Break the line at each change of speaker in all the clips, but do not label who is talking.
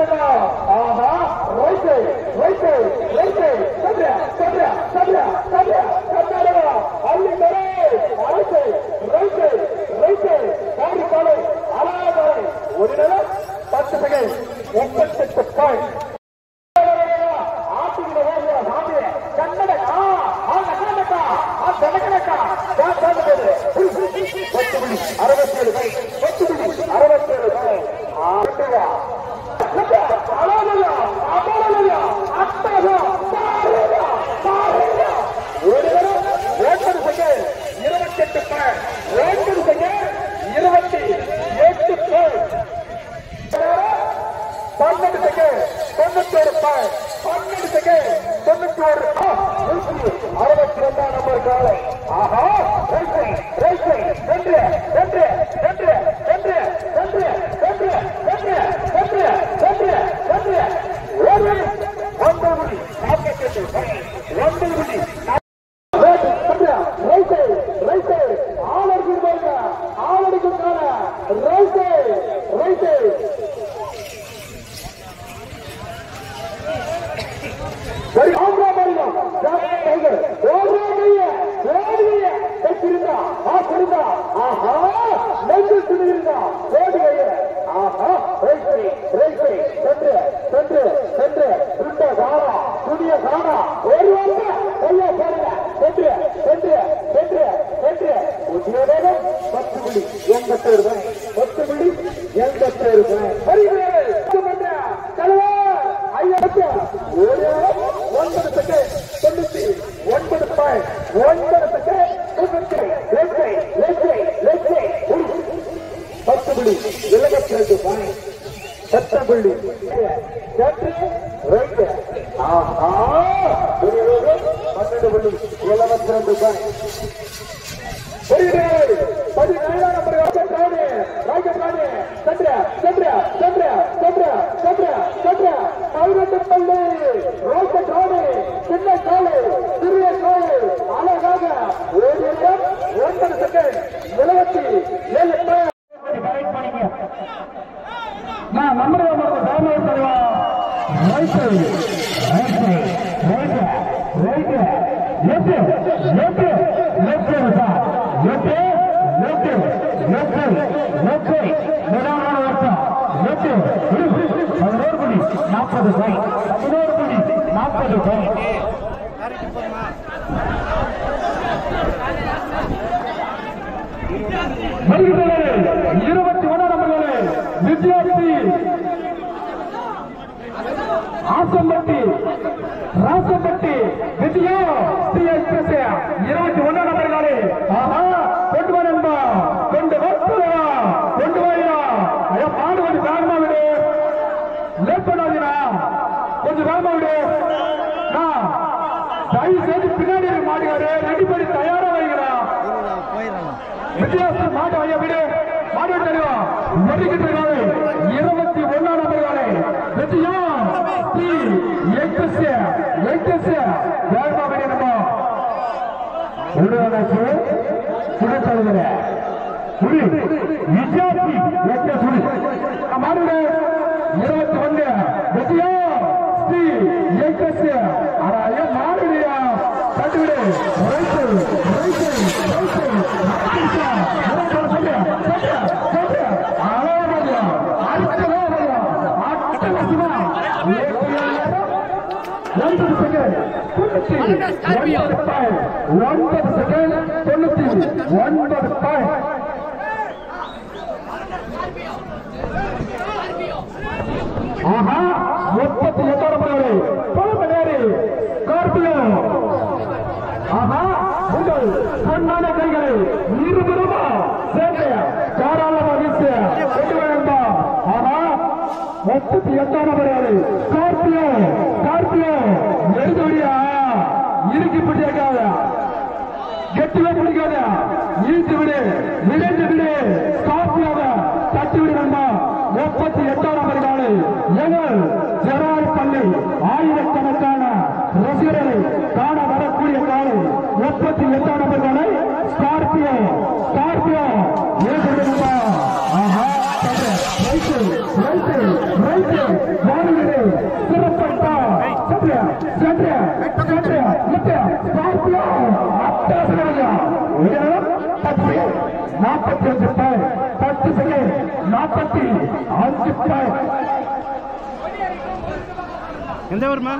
हा वैसे वैसे वैसे सद्र सद्रग्र என்று பத்து புள்ளி எண்பத்தி பத்து புள்ளி எண்பத்தி ஒன்பது செகண்ட் தொண்ணூத்தி ஒன்பது பாயிண்ட் ஒன்பது செகண்ட் தொண்ணூத்தி லட்சை லட்சை லட்சை பத்து புள்ளி எழுபத்தி ரெண்டு பாயிண்ட் பத்து புள்ளி. சற்று பன்னெண்டு புள்ளி எழுபத்தி ரெண்டு பதினெட்டு பள்ளி ரோக்கெட் ராணி சின்ன காலை சிறிய காலை அழகாக ஒரு நிமிடம் ஒன்பது செகண்ட் எழுபத்தி ஏழு நான் நம்முடைய தலைமை தலைவர் வைத்தறிவு இருபத்தி ஒன்றாம் வித்தியார்த்தி ஆசம்பட்டி ರಾಸಪಟ್ಟಿ ದ್ವಿತೀಯ ಸ್ತ್ರೀ ಎಕ್ಸ್ಪ್ರೆಸ್ ಇರಾಟಿ ಒಂದೋ ನಂಬರ್ ಗಾಡಿ ಆಹಾ ಕೊಂಡು ಬರಮ್ಮ ಕೊಂಡು ಬರ್ತೀರ ಕೊಂಡು ಬಯ್ಯ கொஞ்சம் ಪಾಡುವಲ್ಲಿ விடு. ಬಿಡಿ ಲೇಪಡೋದಿನ கொஞ்சம் வேகமா விடு. தயவு செய்து பின்னாடி மாடுகாரு. ரெடி பண்ணி தயாரா வைக்கிறா வித்தியாசம் மாட்டு ஐயா விடு. மாடு விட்டு ஒதுக்கிட்டு இருக்காங்க சுழி. விஜயாதி வெட்ட சுழி. மாநில இருபத்தி ஒன்று வெற்றியா ஸ்ரீ ஏகசிய அராய நாடுடையா தட்டுவிடு. உரைத்து உரைத்து உரைத்து ஒன்பது செகண்ட் தொண்ணூத்தி ஒன்பது பாயிண்ட் ஒன்பது செகண்ட் ஒன்பது பாயிண்ட் ஆஹா முப்பத்தி எட்டாம் நம்பர் பழமநேரி கார்பியோ ஆஹா உங்கள் பொன்னான கைகளை இருபுறமா சேர்ந்து தாராளமாக வீசு கொண்டு வேண்டாம் ஆனா முப்பத்தி எட்டாம் நபர்கள் கார்பியோ கார்பியோ எழுந்து இறுக்கி பிடிக்காத. கெட்டில பிடிக்காத. ஈழ்த்து விடு நிறைந்து விடு. கார்பியோவை தட்டிவிட வேண்டாம் முப்பத்தி எட்டாம் அதிகாலை எங்கள் ஜெரார் பள்ளி ஆயிரக்கணக்கான ரசிகர்களை காண வரக்கூடிய காலை முப்பத்தி எட்டாம் அதிகாலை ஸ்கார்பியோ ஸ்கார்பியோ நாற்பத்தி அஞ்சு கட்டத்தில் ஆட்சிப்பாய்
எந்த ஊர்மா?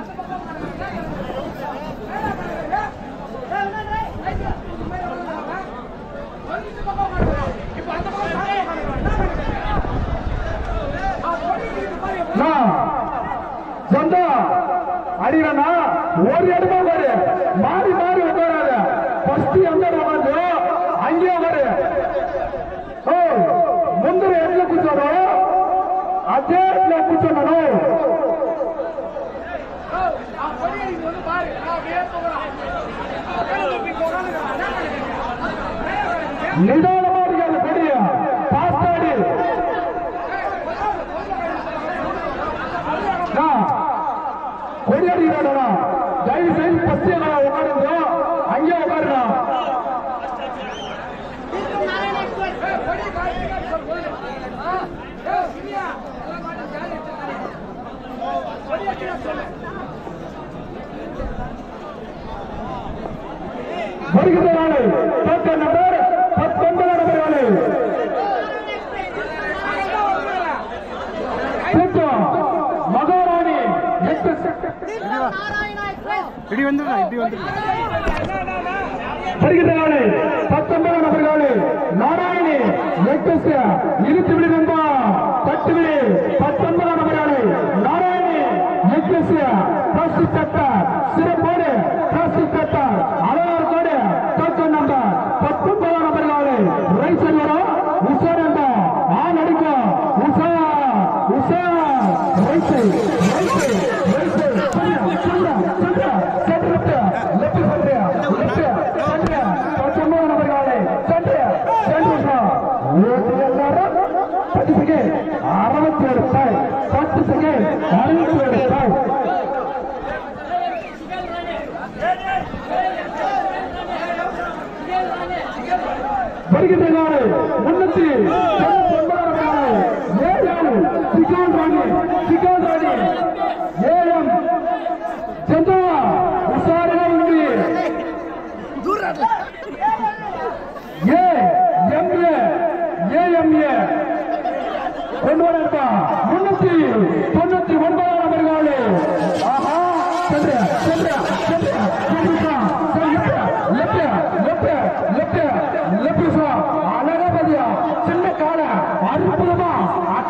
அடிவனா ஓடி இடமா நிதானமா இருக்காது பாஸ்டாடி. கொடியடிக்கிறாடா தயவு செய்து பஸ்டியா உட்காருங்க. அங்கே உட்காருடா. வருகின்ற நாளை பத்து நபர்
இப்படி வந்துடுறா இப்படி வந்துடுறா.
வருகின்ற நாளை பத்தொன்பது நபர் நாளை நாராயணி எக்ஸ் இழுத்து விடு நண்பா தட்டு விடு பத்தொன்பதாம் நபர் நாளை நாராயணி எக்ஸ் பசு தட்ட சிறப்போடு பசு தட்ட அழகார் கோடு தட்டு நம்பர் பத்தொன்பதாம் நபர் நாளை ரைசல் வரும் உஷா நம்பா ஆண் அடிக்கும் உஷா உஷா ரைசல் ரைசல் ரைசல் சொல்லுங்க சொல்லுங்க சொல்லுங்க சொல்லுங்க லெஃப்ட் சொல்றியா லெஃப்ட் சொல்றியா பத்தொன்பது நபர் நாளை சொல்றியா சொல்லுங்க ஓட்டு எல்லாரும் பத்து செகண்ட் அறுபத்தி ஏழு ரூபாய் பத்து செகண்ட் அறுபத்தி ஏழு ரூபாய் வருகின்ற நாளை முன்னூத்தி தொண்ணூத்தி ஒன்பதாம் ஏழாம் சிகான் ராணி சிகான் ராணி ஏழாம் ஏ ஏ கொண்டு வரப்பா முன்னூத்தி தொண்ணூத்தி ஒன்பதாம் நம்பர்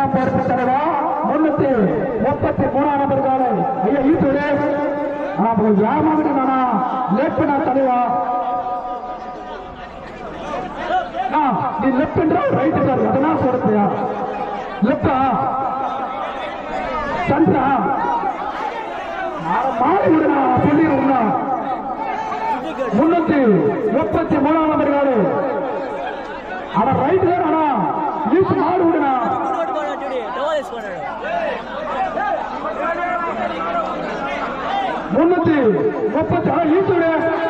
இரண்டாம் தான் பொறுப்பு தலைவா முன்னூத்தி முப்பத்தி மூணாம் நம்பர் காலை ஐயா ஈட்டுடே ஆமா யாமாவிட நானா? லேப்பினா தலைவா? நீ நீ ரைட் சார் எதனா சொல்றியா லெப்டா சென்டரா மாறி விடுனா சொல்லிடுறா. முன்னூத்தி முப்பத்தி மூணாம் நம்பர் காலை ஆனா ரைட் தான் ஆனா ஈஸ்ட் மாறி விடு. முன்னூத்தி முப்பத்தி ஆனா